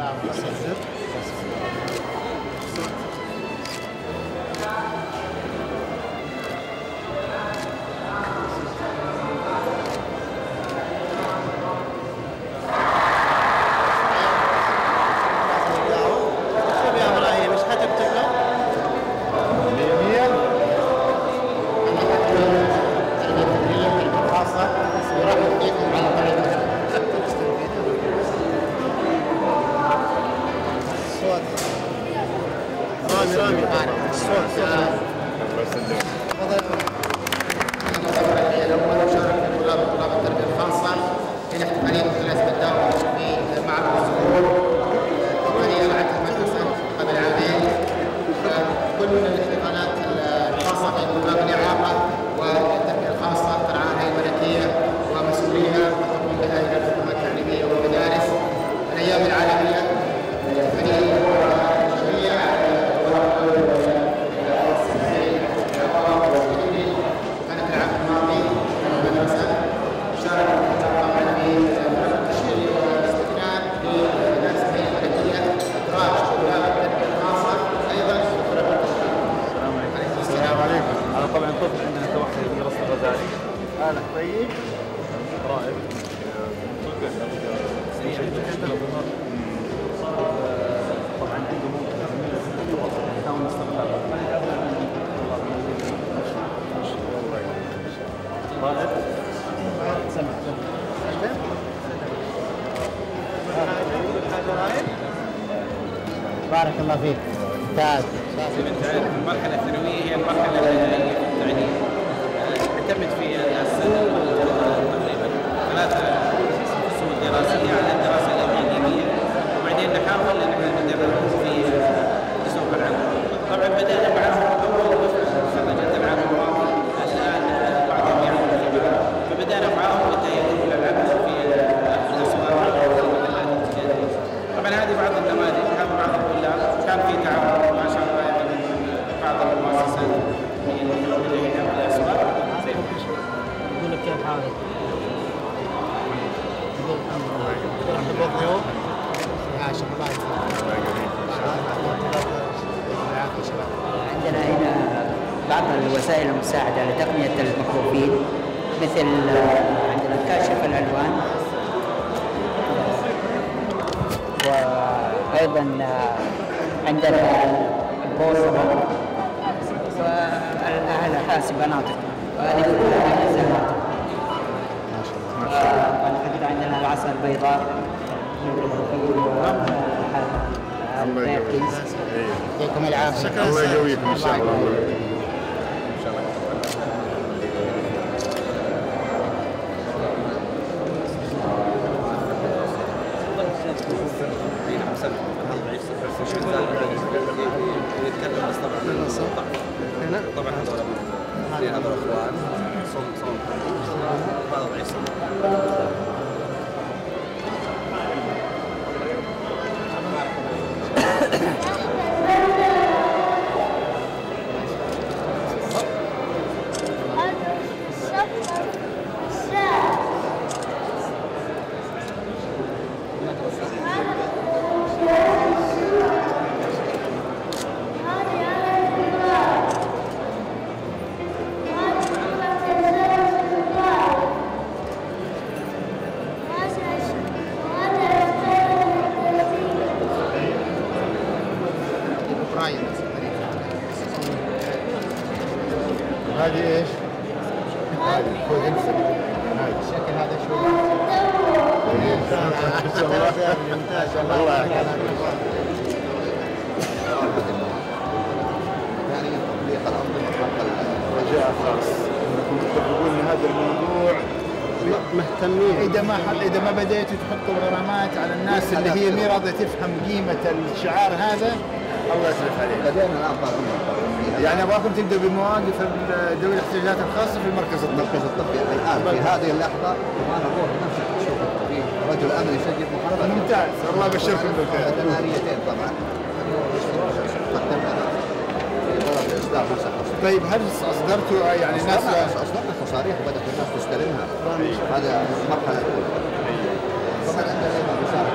à la تعالى بارك الله فيك. ممتاز. زي ما انت عارف المرحلة الثانوية. هي المرحله وأيضا آه، عندنا البوصلة والآلة حاسبة ناطقة وهذه كلها أجهزة ناطقة وأعتقد عندنا العصا البيضاء. الله يقويك الباكنز يعطيكم العافية. الله يقويكم. إن شاء الله. طبعا هذول اثنين هذول اخوان صوم صوم هذا ضعيف براين مهتمين إذا ما حل إذا ما بديتوا تحطوا غرامات على الناس اللي هي مي راضية تفهم قيمة الشعار هذا الله يسلف عليك بدينا الان يعني أبغاكم تبدأوا بمواقف ذوي الاحتياجات الخاصة في المركز الطبي. المركز الطبي الآن في هذه اللحظة تبغى نروح نمسك نشوف في رجل آمن يسجل محاضره ممتاز. الله يبشركم بالخير. طبعا. قدمنا طلب اصدار مسح طيب هل اصدرتوا يعني ناس أصدرنا تصاريح وبدأت الناس تستلمها. هذا المرحله الاولى طبعا. عندنا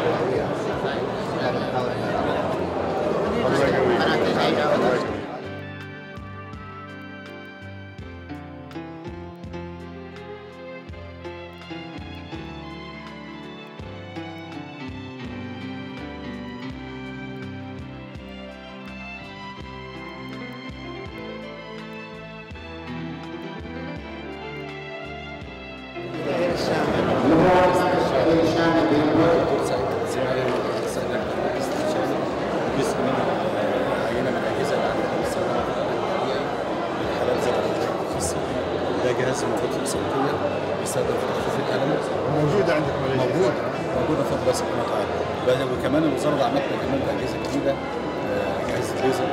الناس الموجودة في السعوديه بسبب في الألم. موجودة عندك ماليزيا. موجودة. موجودة في دراسه المطاعم وكمان الوزاره دعمتنا كمان باجهزه جديدة آه، أجهزة ليزر.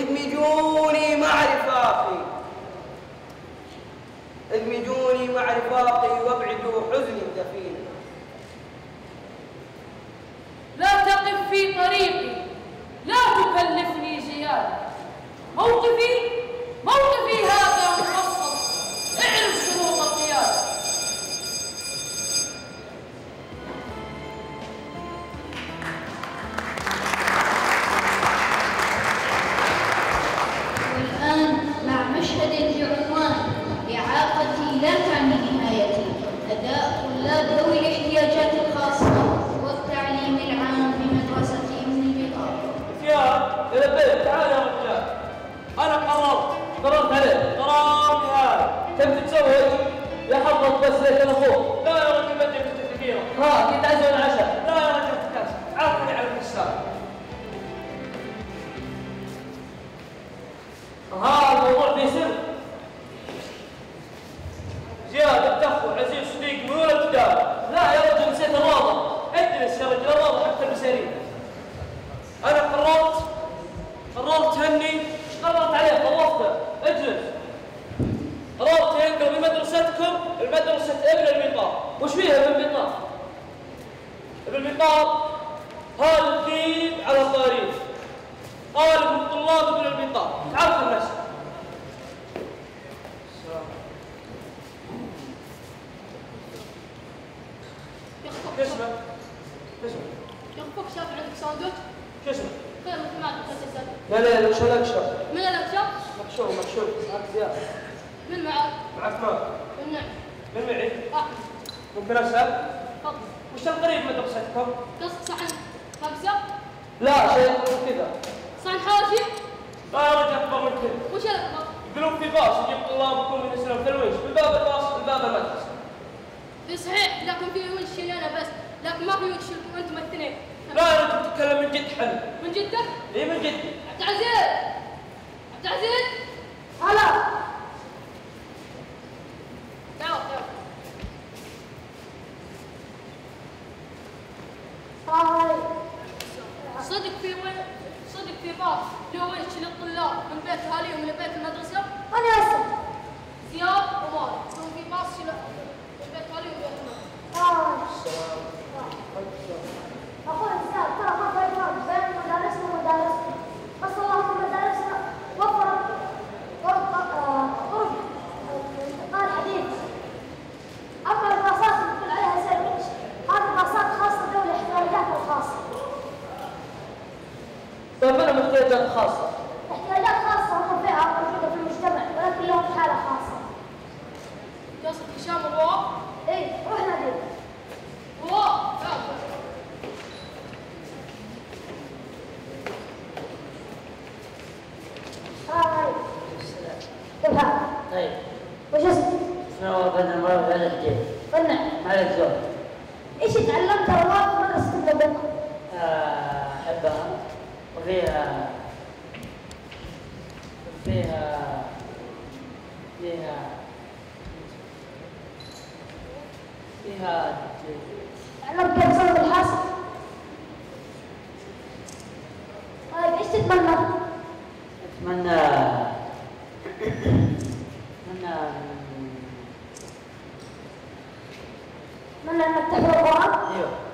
Ik mi juni فقط بس ليس الخوف لا يا رجل بدي مستهدفينه ها آه، كنت عايز أنا عشاء. لا لا وش الاكشر؟ من الأكشر؟ مكشوف مكشوف. معك زياد. من معاك؟ معك نور من نعم من معي؟ أحمد. ممكن أسأل؟ تفضل. وش القريب مدرستكم؟ قصد صحن خمسة؟ لا شيء كذا. صحن حواشي؟ لا يا رجل اكبر من كذا وش الأكبر؟ يقولون في باص يجيب طلابكم من السنة تلويش من باب الباص من باب المدرسة في صحيح. لكن في وش أنا بس. لكن ما في وش أنتم الإثنين. لا يا رجل تتكلم من جد حلو. من جدك؟ اي من جد. عبد العزيز! عبد العزيز! هلا. خاصة. احتياجات خاصة هم فئة موجودة في المجتمع ولكن لهم حالة خاصة. قصد هشام الواو. إيه روح نادي الواو. تعال هاي. كيفها طيب. وش اسمك؟ شنو بدنا نمر على الجيل قلنا على الزوج إيش تعلمت الله في مدرسة الدبوك؟ أحبها. وفيها فيها فيها فيها كيف تصرف الحاسب؟ طيب إيش تتمنى؟ أتمنى أتمنى اتمنى انك تحفظ القرآن؟ أيوه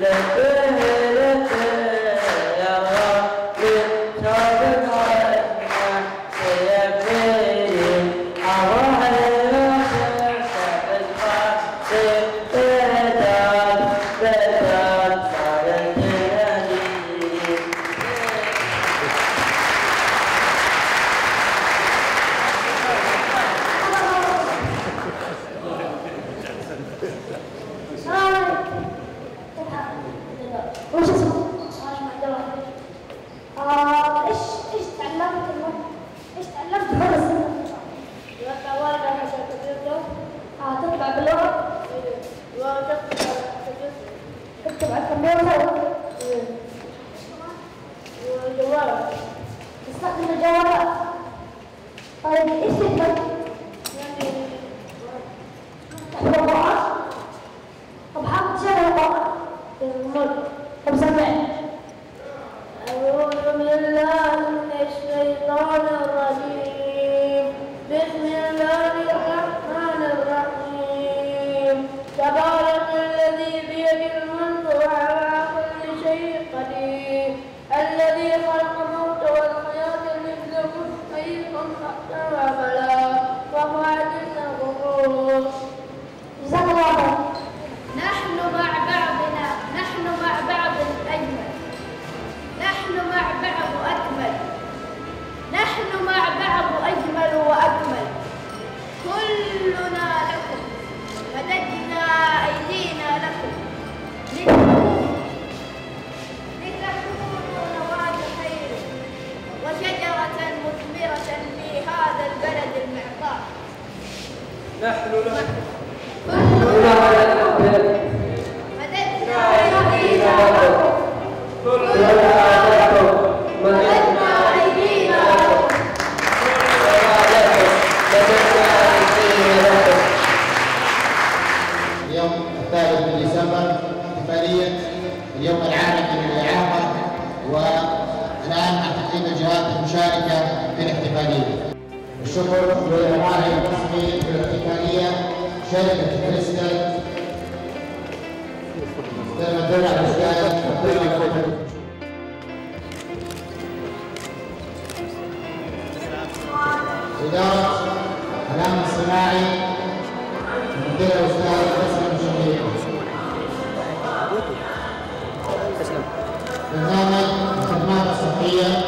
السلام أيدينا لكم اليوم الثالث من ديسمبر احتفالية اليوم العالمي للإعاقة والآن مع تقديم الجهات المشاركة في الاحتفالية. الشكر للراعي الرسمي في الاحتفالية شركة كريستال على الأستاذ إدارة الأمن الصناعي مدير الأستاذ حسن الشهيد برنامج الخدمات الصحية.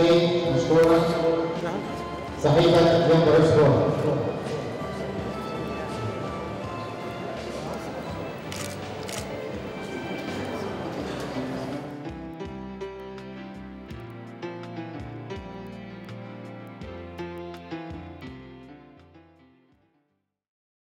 الشيخ مشكورا صحيفة جنب أسبوع